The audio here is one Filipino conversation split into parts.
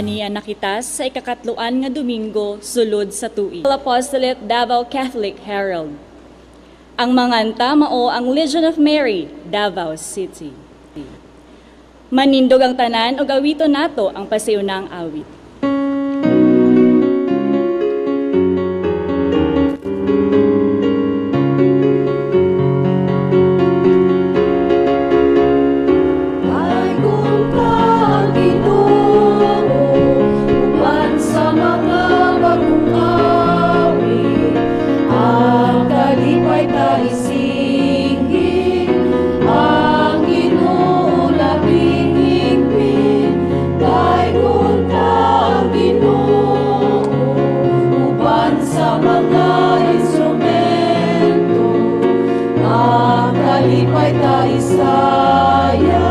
Aniya nakita sa ikakatluan nga Domingo sulod sa tuig. Apostolate Davao Catholic Herald. Ang manganta mao ang Legion of Mary, Davao City. Manindog ang tanan o gawito nato ang pasiunang awit. profeta Isaías.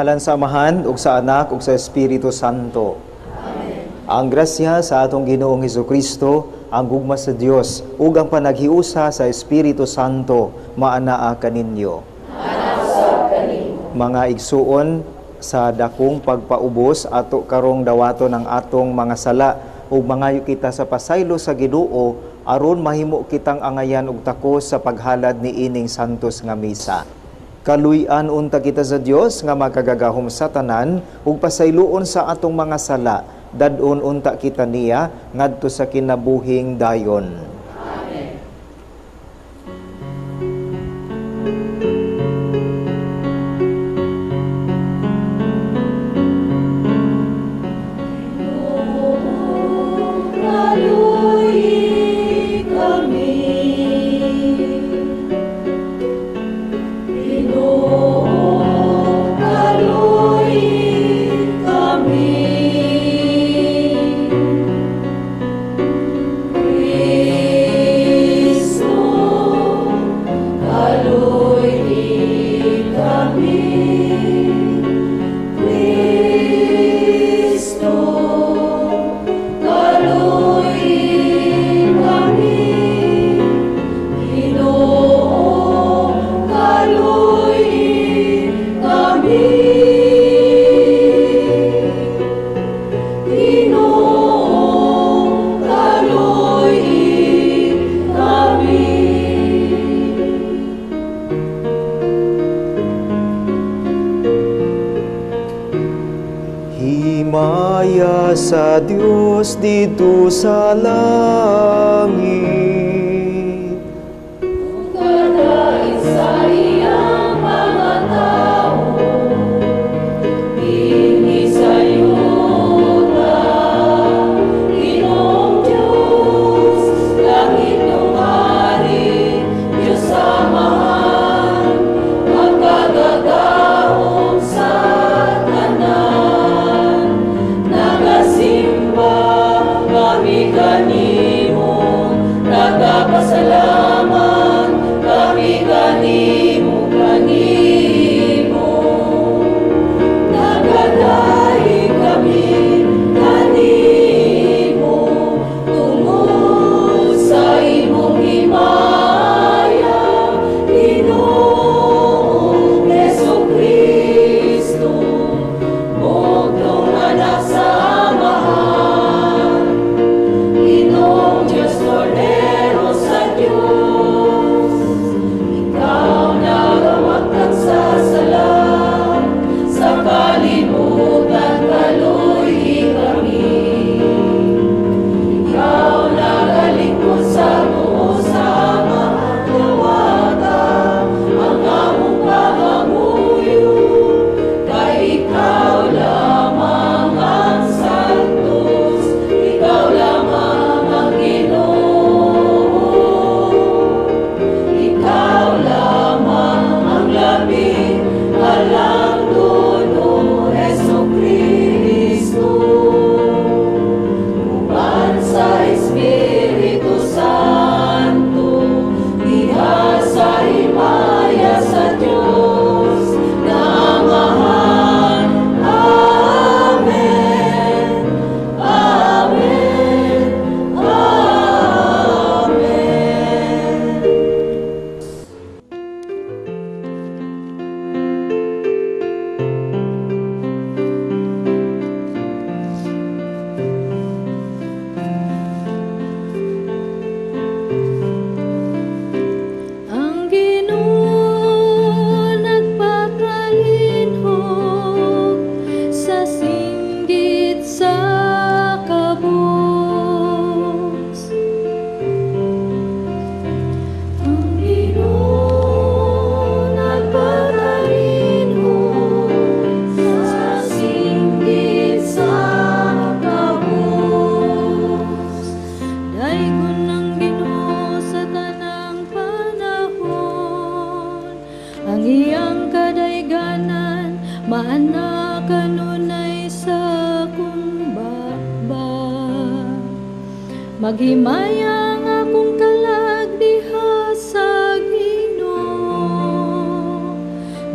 Ngalan sa Amahan, ug sa Anak, ug sa Espiritu Santo. Ang grasya sa atong Ginoong Hesus Kristo, ang gugma sa Dios, ug ang panaghiusa sa Espiritu Santo, maanaa kaninyo. Mga igsuon sa dakong pagpaubos ato karong dawato ng atong mga sala ug mangayo kita sa pasaylo sa Ginoo aron mahimo kitang angayan og takos sa paghalad ni ining santos nga misa. Kaluy-an unta kita sa Dios nga makagagahom sa tanan ug pasayloon sa atong mga sala. Dadon unta kita niya ngadto sa kinabuhing dayon. Himaya sa Dios dito sa langit. Maana kanunay sa kumbaba. Maghimaya ang akong kalag diha sa Ginoo.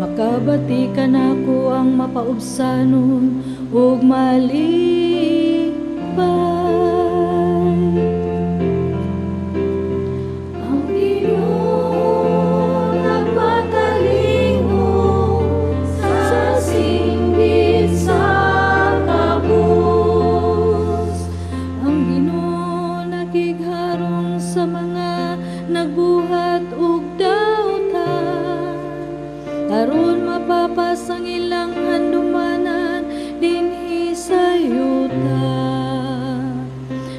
Makabati ka na ko ang mapaubsanon ug malipay mapapas ang ilang handumanan dinhi sa yuta.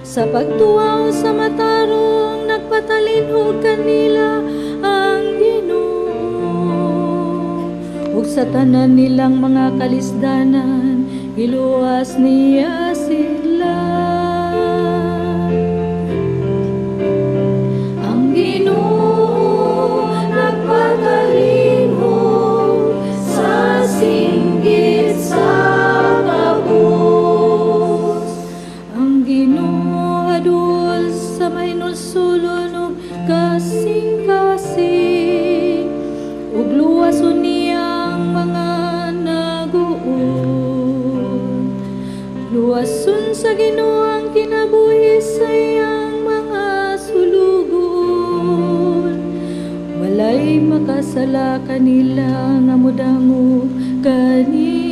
Sa pagtuaw sa matarong nagpatalinhog kanila ang Ginoo. Ug sa tanan nilang mga kalisdanan giluwas niya sila. Luwason sa Ginoo ang kinabuhi sa iyang mga sulugon. Walay makasala kanila nga mudango kaniya.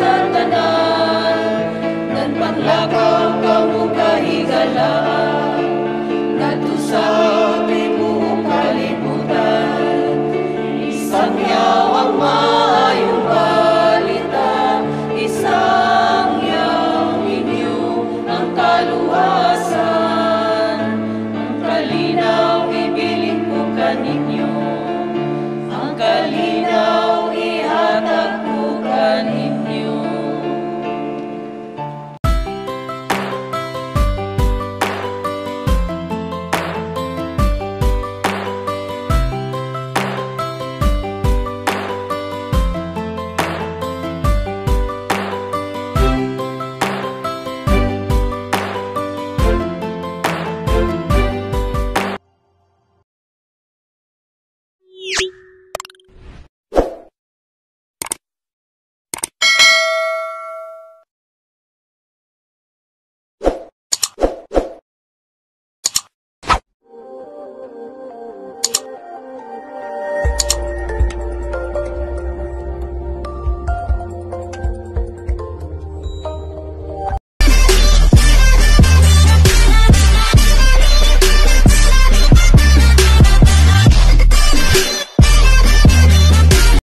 Ihatag sa tanan